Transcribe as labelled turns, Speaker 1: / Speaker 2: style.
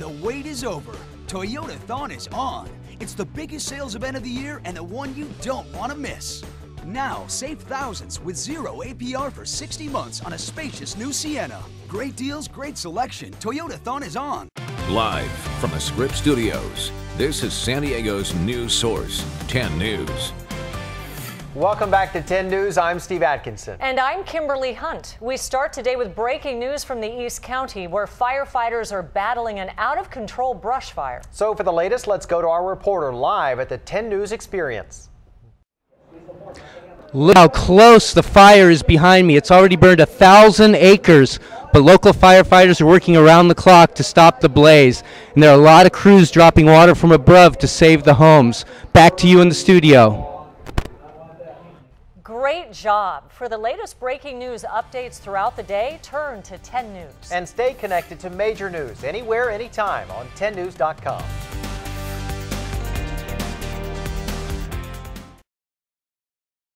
Speaker 1: The wait is over. Toyotathon is on. It's the biggest sales event of the year and the one you don't want to miss. Now, save thousands with zero APR for 60 months on a spacious new Sienna. Great deals, great selection. Toyotathon is on.
Speaker 2: Live from the Scripps Studios, this is San Diego's news source, 10 News.
Speaker 3: Welcome back to 10 News. I'm Steve Atkinson.
Speaker 4: And I'm Kimberly Hunt. We start today with breaking news from the East County where firefighters are battling an out of control brush fire.
Speaker 3: So, for the latest, let's go to our reporter live at the 10 News Experience.
Speaker 5: Look how close the fire is behind me. It's already burned a thousand acres, but local firefighters are working around the clock to stop the blaze. And there are a lot of crews dropping water from above to save the homes. Back to you in the studio.
Speaker 4: Great job. For the latest breaking news updates throughout the day, turn to 10 News.
Speaker 3: And stay connected to major news anywhere, anytime on 10news.com.